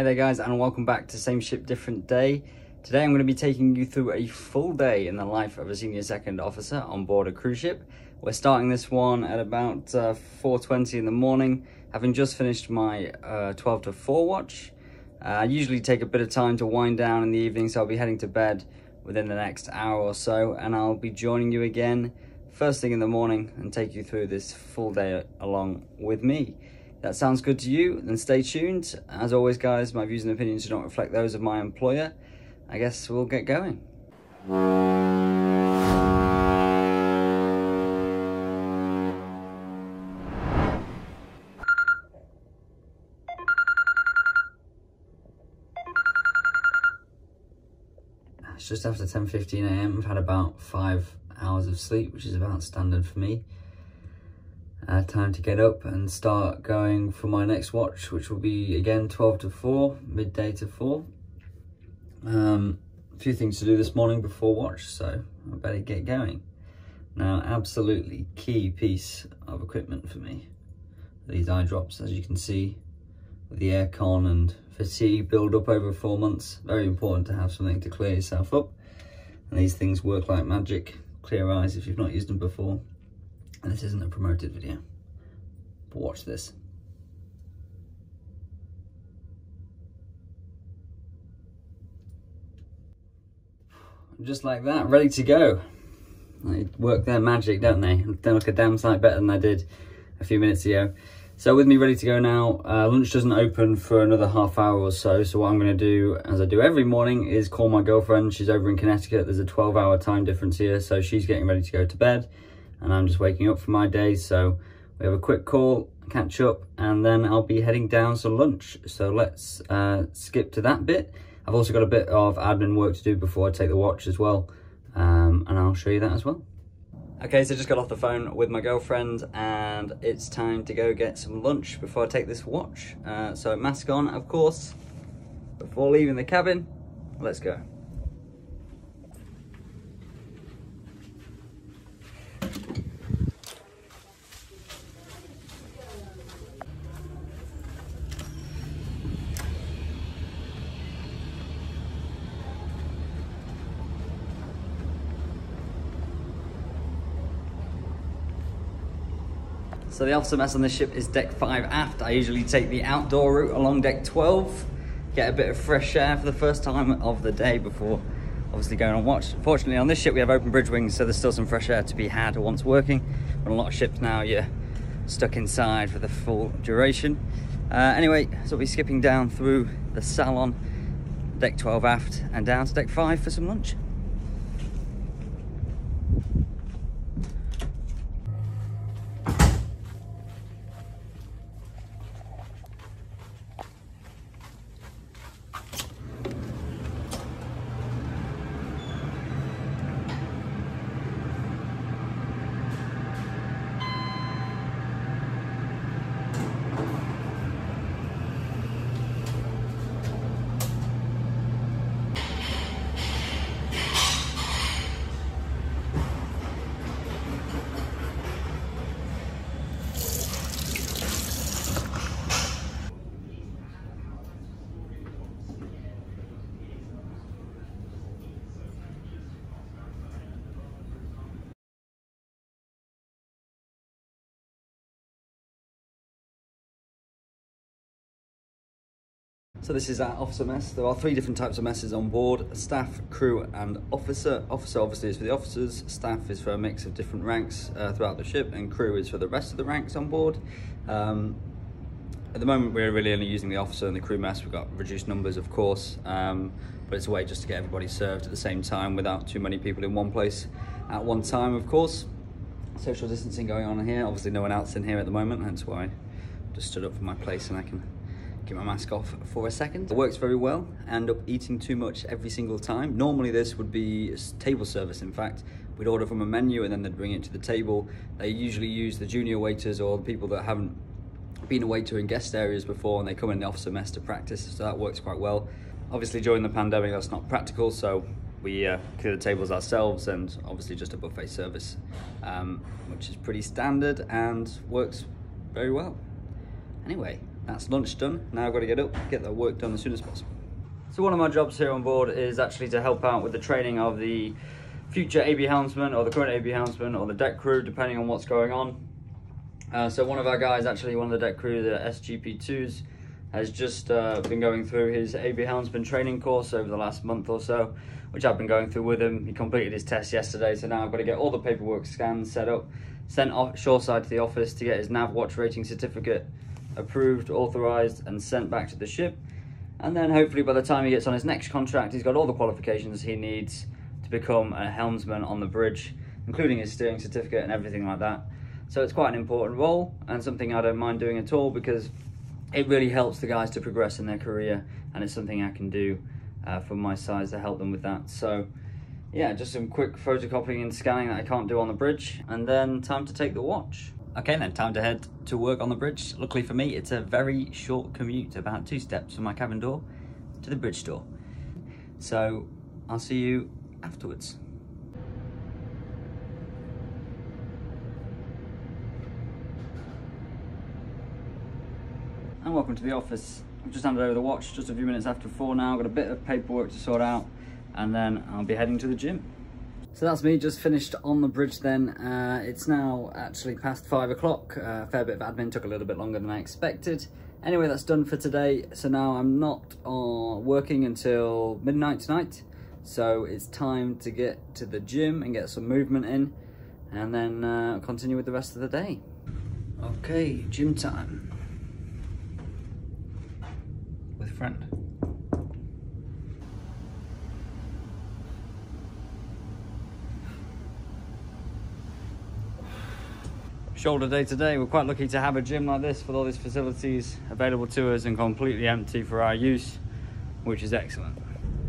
Hi there guys and welcome back to Same Ship Different Day. Today I'm going to be taking you through a full day in the life of a senior second officer on board a cruise ship. We're starting this one at about uh, 4.20 in the morning, having just finished my uh, 12 to 4 watch. Uh, I usually take a bit of time to wind down in the evening so I'll be heading to bed within the next hour or so and I'll be joining you again first thing in the morning and take you through this full day along with me that sounds good to you, then stay tuned. As always, guys, my views and opinions do not reflect those of my employer. I guess we'll get going. It's just after 10.15am. I've had about five hours of sleep, which is about standard for me uh, time to get up and start going for my next watch, which will be again 12 to 4, midday to 4. Um, a few things to do this morning before watch, so I better get going. Now, absolutely key piece of equipment for me. These eye drops, as you can see, with the aircon and fatigue build up over four months. Very important to have something to clear yourself up. And these things work like magic. Clear eyes if you've not used them before. And this isn't a promoted video, but watch this. Just like that, ready to go. They work their magic, don't they? They look a damn sight better than I did a few minutes ago. So with me ready to go now, uh, lunch doesn't open for another half hour or so. So what I'm gonna do, as I do every morning, is call my girlfriend. She's over in Connecticut. There's a 12 hour time difference here. So she's getting ready to go to bed and I'm just waking up for my day. So we have a quick call, catch up, and then I'll be heading down to lunch. So let's uh, skip to that bit. I've also got a bit of admin work to do before I take the watch as well. Um, and I'll show you that as well. Okay, so just got off the phone with my girlfriend and it's time to go get some lunch before I take this watch. Uh, so mask on, of course, before leaving the cabin. Let's go. So the officer mess on this ship is deck 5 aft. I usually take the outdoor route along deck 12, get a bit of fresh air for the first time of the day before obviously going on watch. Fortunately on this ship we have open bridge wings so there's still some fresh air to be had once working. On a lot of ships now you're stuck inside for the full duration. Uh, anyway, so we'll be skipping down through the salon, deck 12 aft and down to deck 5 for some lunch. So this is our officer mess. There are three different types of messes on board, staff, crew and officer. Officer obviously is for the officers, staff is for a mix of different ranks uh, throughout the ship and crew is for the rest of the ranks on board. Um, at the moment we're really only using the officer and the crew mess. We've got reduced numbers of course, um, but it's a way just to get everybody served at the same time without too many people in one place at one time of course. Social distancing going on here, obviously no one else in here at the moment, hence why I just stood up from my place and I can get my mask off for a second. It works very well. I end up eating too much every single time. Normally this would be table service, in fact. We'd order from a menu and then they'd bring it to the table. They usually use the junior waiters or the people that haven't been a waiter in guest areas before and they come in the officer mess to practice, so that works quite well. Obviously during the pandemic that's not practical, so we uh, clear the tables ourselves and obviously just a buffet service, um, which is pretty standard and works very well. Anyway, That's lunch done. Now I've got to get up, get that work done as soon as possible. So one of my jobs here on board is actually to help out with the training of the future AB helmsman or the current AB helmsman or the deck crew, depending on what's going on. Uh, so one of our guys, actually one of the deck crew, the SGP2s, has just uh, been going through his AB helmsman training course over the last month or so, which I've been going through with him. He completed his test yesterday, so now I've got to get all the paperwork scanned, set up, sent off shoreside to the office to get his nav watch rating certificate approved, authorized, and sent back to the ship. And then hopefully by the time he gets on his next contract, he's got all the qualifications he needs to become a helmsman on the bridge, including his steering certificate and everything like that. So it's quite an important role and something I don't mind doing at all because it really helps the guys to progress in their career and it's something I can do uh, from my size to help them with that. So yeah, just some quick photocopying and scanning that I can't do on the bridge and then time to take the watch. Okay then, time to head to work on the bridge. Luckily for me, it's a very short commute, about two steps from my cabin door to the bridge door. So I'll see you afterwards. and welcome to the office. I've just handed over the watch, just a few minutes after four now. I've got a bit of paperwork to sort out and then I'll be heading to the gym. So that's me, just finished on the bridge then. Uh, it's now actually past five o'clock. Uh, a fair bit of admin, took a little bit longer than I expected. Anyway, that's done for today. So now I'm not uh, working until midnight tonight. So it's time to get to the gym and get some movement in and then uh, continue with the rest of the day. Okay, gym time. With friend. Shoulder day today. We're quite lucky to have a gym like this with all these facilities available to us and completely empty for our use, which is excellent.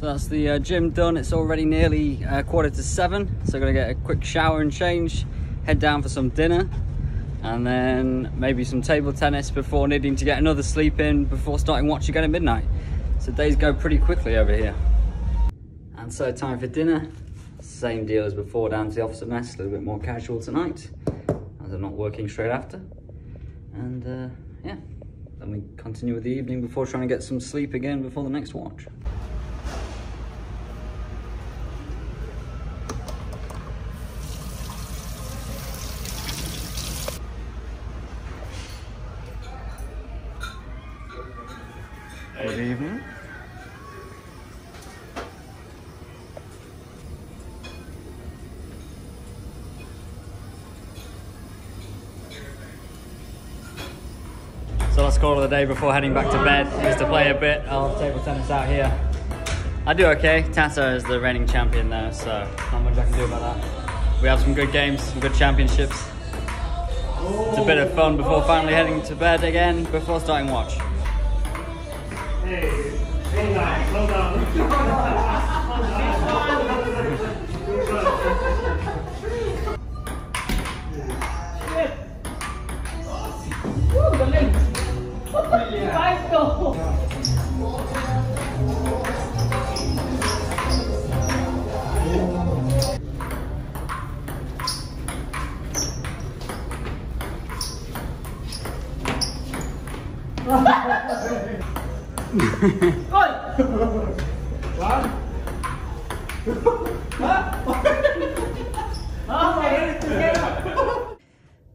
So that's the uh, gym done. It's already nearly uh, quarter to seven. So I'm gonna get a quick shower and change, head down for some dinner, and then maybe some table tennis before needing to get another sleep in before starting watch again at midnight. So days go pretty quickly over here. And so time for dinner. Same deal as before down to the officer mess, a little bit more casual tonight I'm not working straight after. And uh, yeah, then we continue with the evening before trying to get some sleep again before the next watch. Call it a day before heading back to bed is to play a bit of table tennis out here. I do okay. Tata is the reigning champion though, so not much I can do about that. We have some good games, some good championships. It's a bit of fun before finally heading to bed again, before starting watch. Hey, hang on, slow down.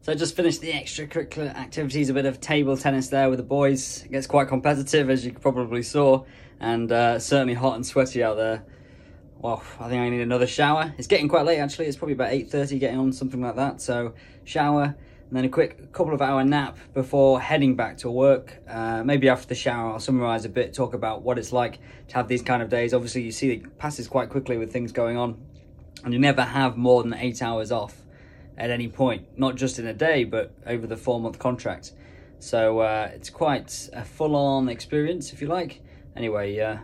So I just finished the extracurricular activities, a bit of table tennis there with the boys. It gets quite competitive, as you probably saw, and uh, certainly hot and sweaty out there. Well, I think I need another shower. It's getting quite late, actually. It's probably about 8.30 getting on, something like that. So shower, and then a quick couple of hour nap before heading back to work. Uh, maybe after the shower, I'll summarize a bit, talk about what it's like to have these kind of days. Obviously, you see it passes quite quickly with things going on, and you never have more than eight hours off at any point, not just in a day, but over the four month contract. So uh, it's quite a full on experience, if you like. Anyway, uh,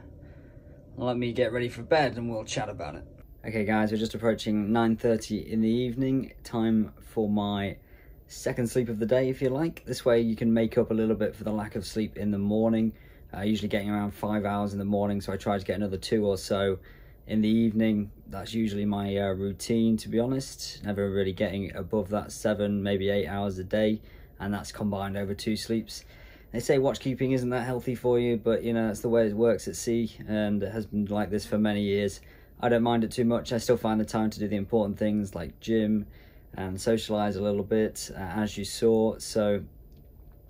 let me get ready for bed and we'll chat about it. Okay guys, we're just approaching 9.30 in the evening. Time for my second sleep of the day, if you like. This way you can make up a little bit for the lack of sleep in the morning. Uh, usually getting around five hours in the morning, so I try to get another two or so in the evening. That's usually my uh, routine, to be honest. Never really getting above that seven, maybe eight hours a day, and that's combined over two sleeps. they say watchkeeping isn't that healthy for you, but you know, that's the way it works at sea and it has been like this for many years. I don't mind it too much. I still find the time to do the important things like gym and socialize a little bit, uh, as you saw. So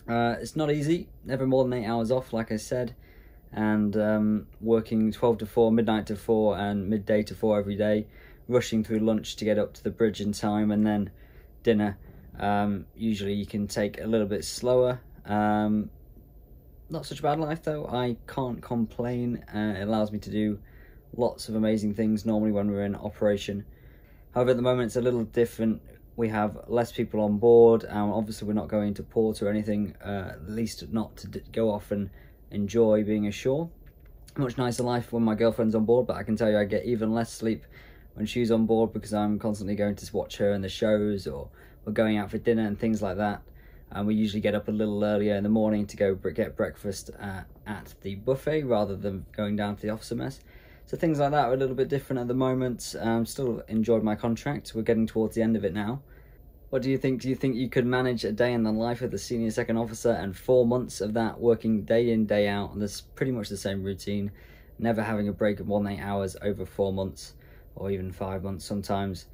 uh, it's not easy, never more than eight hours off, like I said, and um, working 12 to 4, midnight to 4, and midday to 4 every day, rushing through lunch to get up to the bridge in time, and then dinner. Um, usually you can take a little bit slower um, not such a bad life though. I can't complain. Uh, it allows me to do lots of amazing things normally when we're in operation. However, at the moment it's a little different. We have less people on board, and obviously we're not going to port or anything. Uh, at least not to go off and enjoy being ashore. Much nicer life when my girlfriend's on board, but I can tell you I get even less sleep when she's on board because I'm constantly going to watch her in the shows or we're going out for dinner and things like that and we usually get up a little earlier in the morning to go get breakfast at, at the buffet rather than going down to the officer mess. So things like that are a little bit different at the moment. Um, still enjoyed my contract. We're getting towards the end of it now. What do you think? Do you think you could manage a day in the life of the senior second officer and four months of that working day in, day out? And there's pretty much the same routine, never having a break of one eight hours over four months or even five months sometimes.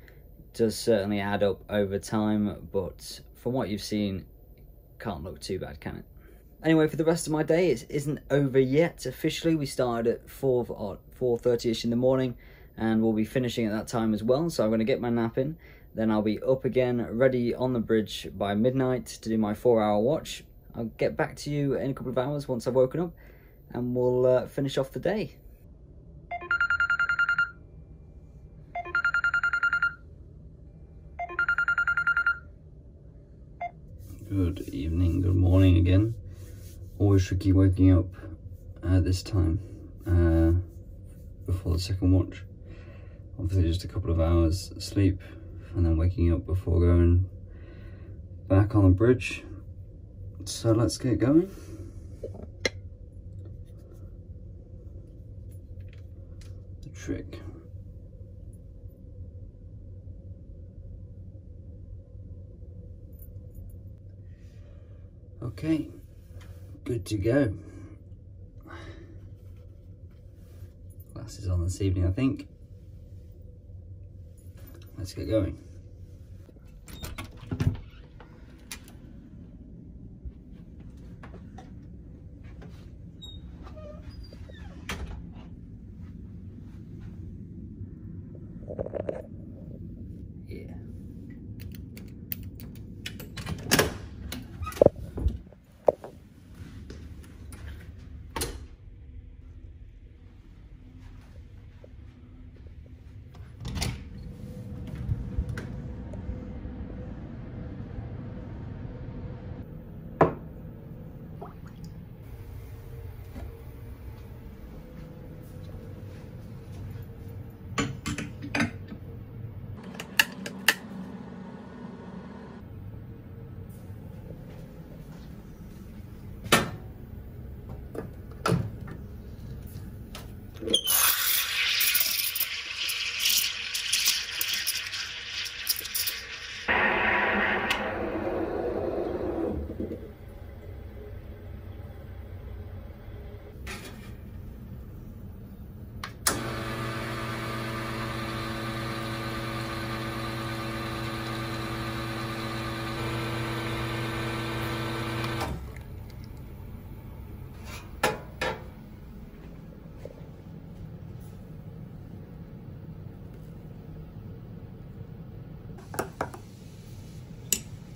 Does certainly add up over time, but from what you've seen, can't look too bad, can it? Anyway, for the rest of my day, it isn't over yet officially. We started at 4 4.30ish in the morning and we'll be finishing at that time as well. So I'm going to get my nap in. Then I'll be up again, ready on the bridge by midnight to do my four hour watch. I'll get back to you in a couple of hours once I've woken up and we'll uh, finish off the day. Good evening, good morning again. Always tricky waking up at this time uh, before the second watch. Obviously just a couple of hours sleep and then waking up before going back on the bridge. So let's get going. The trick. Okay, good to go. Glasses on this evening, I think. Let's get going.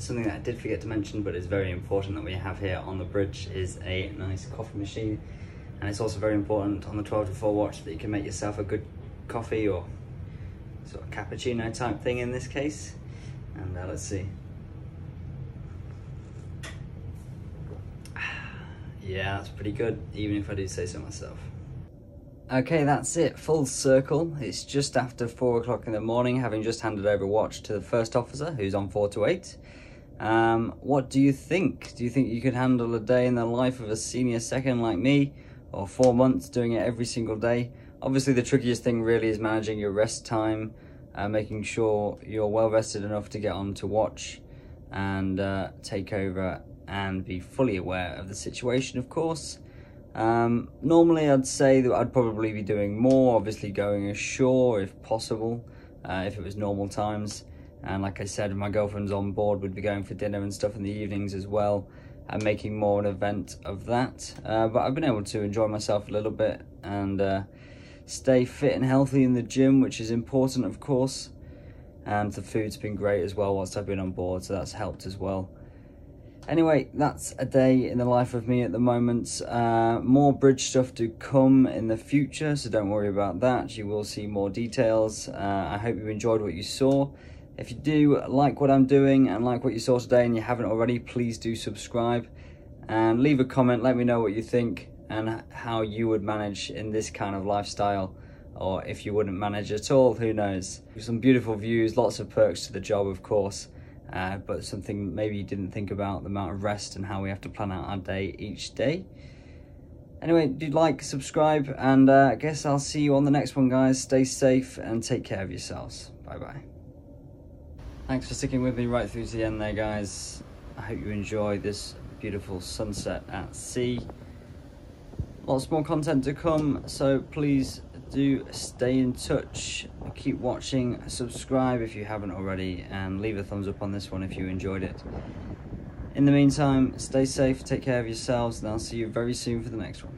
Something that I did forget to mention, but is very important that we have here on the bridge is a nice coffee machine. And it's also very important on the 12 to 4 watch that you can make yourself a good coffee or sort of cappuccino type thing in this case. And uh, let's see. Yeah, that's pretty good, even if I do say so myself. Okay, that's it. Full circle. It's just after four o'clock in the morning, having just handed over watch to the first officer, who's on four to eight. Um, what do you think? Do you think you could handle a day in the life of a senior second like me, or four months doing it every single day? Obviously, the trickiest thing really is managing your rest time, uh, making sure you're well rested enough to get on to watch and uh, take over and be fully aware of the situation, of course. Um, normally, I'd say that I'd probably be doing more, obviously going ashore if possible, uh, if it was normal times. And like I said, my girlfriend's on board, we'd be going for dinner and stuff in the evenings as well, and making more an event of that. Uh, but I've been able to enjoy myself a little bit and uh, stay fit and healthy in the gym, which is important, of course. And the food's been great as well whilst I've been on board, so that's helped as well. Anyway, that's a day in the life of me at the moment. Uh, more bridge stuff to come in the future, so don't worry about that. You will see more details. Uh, I hope you enjoyed what you saw. If you do like what I'm doing and like what you saw today and you haven't already, please do subscribe and leave a comment. Let me know what you think and how you would manage in this kind of lifestyle or if you wouldn't manage at all, who knows. Some beautiful views, lots of perks to the job, of course uh, but something maybe you didn't think about the amount of rest and how we have to plan out our day each day. Anyway, do like, subscribe, and uh, I guess I'll see you on the next one, guys. Stay safe and take care of yourselves. Bye bye. Thanks for sticking with me right through to the end there, guys. I hope you enjoy this beautiful sunset at sea. Lots more content to come, so please do stay in touch keep watching subscribe if you haven't already and leave a thumbs up on this one if you enjoyed it in the meantime stay safe take care of yourselves and i'll see you very soon for the next one